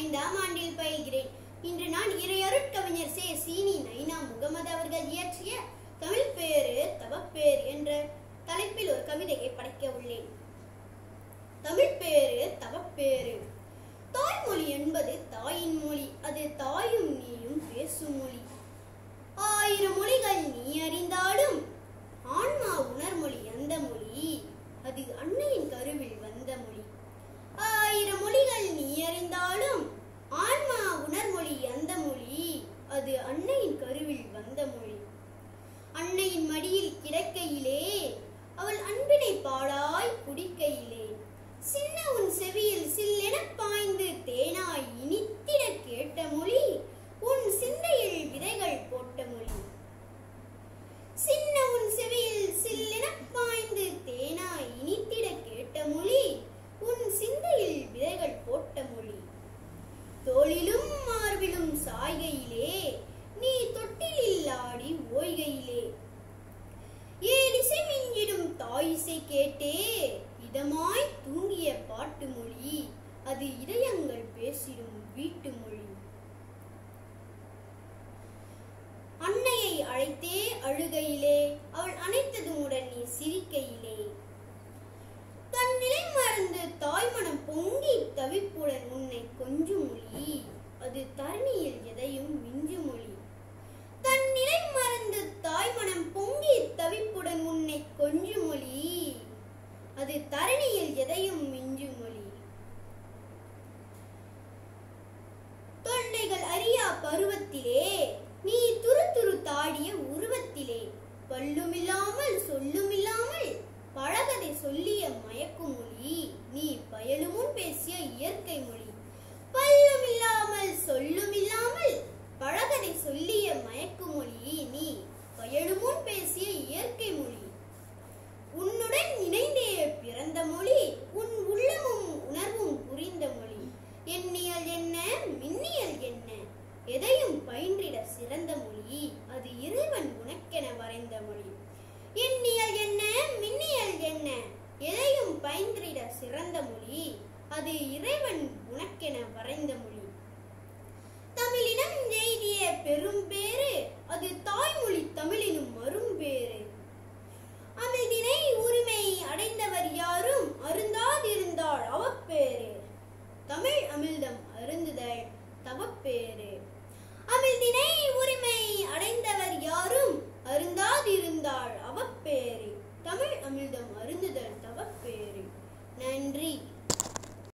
ஐந்தாம் ஆண்டில் பயில்கிறேன். இன்று நான் இறையருட்கவிஞர் சே. சீனி நைனா முகமது அவர்கள் இயற்றிய தமிழ் பேரு தவப்பேர் என்ற தலைப்பில் ஒரு கவிதையை படைக்க உள்ளேன். தமிழ் பேரு தவப்பேரு தாய்மொழி என்பது தாயின் மொழி அது தாயும் நீயும் பேசும் மொழி ஆயிரம் மொழிகள் நீ அறிந்தாலும் ஆன்மா உணர்மொழி அந்த மொழி அது அன்னையின் கருவில் வந்த மொழி ஆயிரம் மொழிகள் நீ அறிந்தாலும் ஆன்மா உணர்மொழி அந்த மொழி அது அன்னையின் கருவில் வந்த மொழி. அன்னையின் மடியில் கிடக்கையிலே அவள் அன்பினை பாடாய் குடிக்கையிலே. சின்ன உன் செவியில் சில்லென பாய்ந்து தேனாய் இனித்திட கேட்ட மொழி உன் சிந்தையில் விதைகள் போட்ட மொழி சின்ன உன் செவியில் சில்லென பாய்ந்து தேனாய் இனித்திட கேட்ட மொழி உன் சிந்தையில் விதைகள் போட்ட மொழி தோளிலும் மார்பிலும் சாய்கையிலே நீ தொட்டிலில் ஆடி ஓய்கையிலே ஏலிசை வாயிசை கேட்டே இதமாய் தூங்கிய பாட்டு மொழி அது இதயங்கள் பேசிடும் வீட்டு மொழி அன்னையை அழைத்தே அழுகையிலே அவள் அணைத்ததும் உடன் நீ சிரிக்கையிலே. தன் நிலை மறந்து தாய்மனம் பொங்கி தவிப்புடன் உன்னை கொஞ்சும் மொழி அது தரணி எதையும் மிஞ்சும் மொழி தன் நிலை மறந்து தாய்மனம் பொங்கி தவிப்புடன் உன்னை கொஞ்சும் மொழி அது எதையும் மிஞ்சும் மொழி. தொண்டைகள் அறியா பருவத்திலே நீ துரு துரு தாடிய உருவத்திலே பல்லுமில்லாமல் சொல்லுமில்லாமல் பழகதை சொல்லிய மயக்கும் மொழி நீ பயலுமுன் பேசிய இயற்கை மொழி பல்லுமில்லாமல் சொல்லுமில்லாமல் பழகதை சொல்லிய மயக்கும் மொழி நீ பயலுமுன் பேசிய இயற்கை மொழி உன்னுடன் இணைந்தே மொழி உன் உள்ளமும் உணர்வும் புரிந்த மொழி. எண்ணியல் என்ன மின்னியல் என்ன? எதையும் பயின்றிட சிறந்த மொழி அது இறைவன் உனக்கென வரைந்த மொழி. எண்ணியல் என்ன மின்னியல் என்ன? எதையும் பயின்றிட சிறந்த மொழி அது இறைவன் உனக்கென the